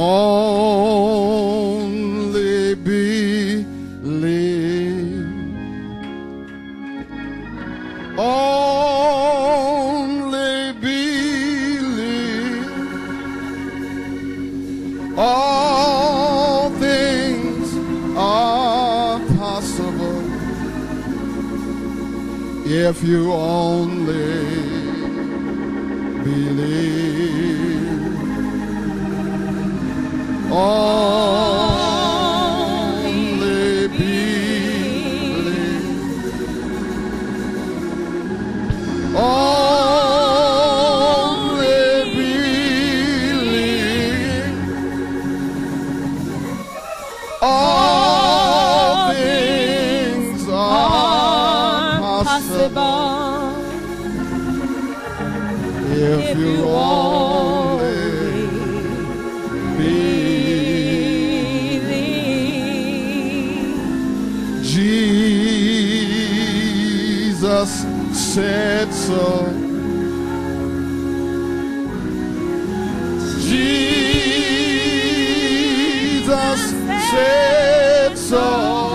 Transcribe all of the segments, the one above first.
only believe. Only believe. All things are possible if you only believe. Only believe. Only believe. All things are possible if you only Jesus said so. Jesus said so.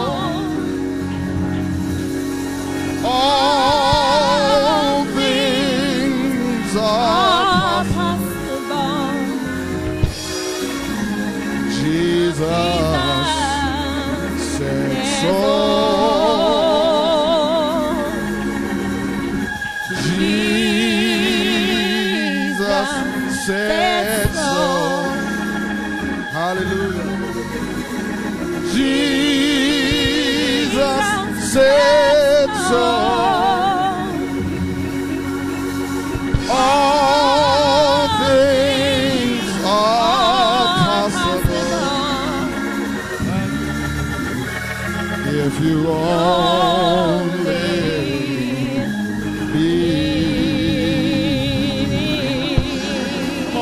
Jesus said so. Hallelujah. Jesus said so. All things are possible if you only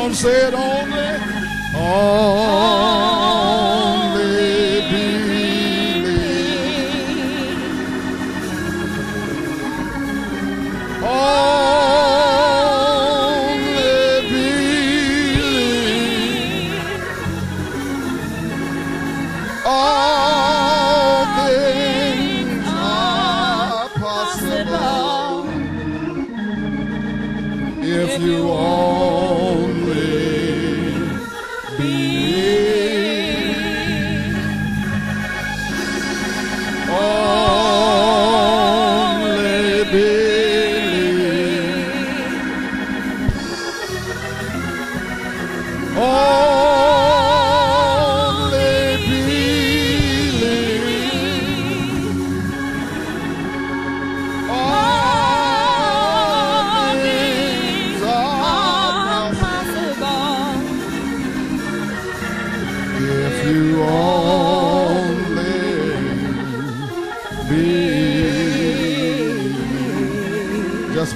say it only. Only believe.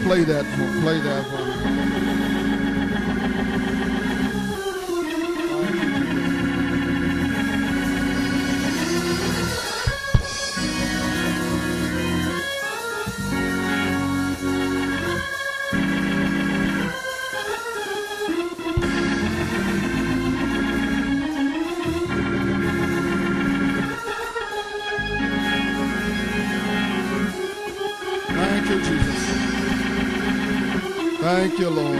Play that, for- play that for. Thank you. Thank you, Lord.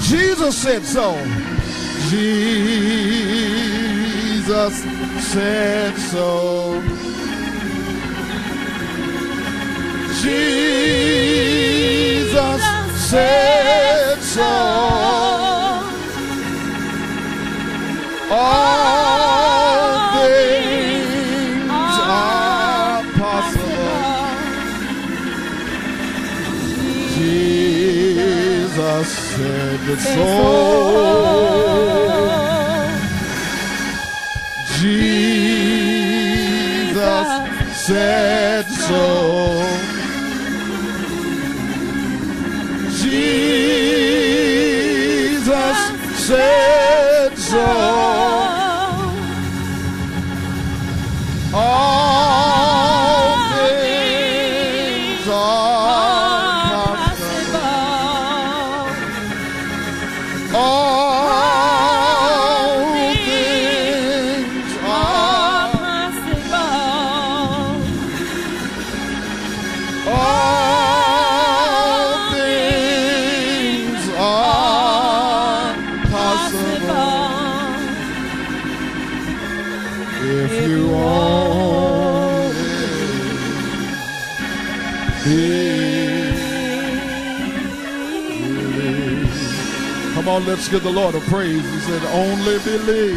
Jesus said so. Jesus said so. Jesus said so. All things are possible. Jesus said so. Jesus said so. Come on, let's give the Lord a praise. He said, only believe.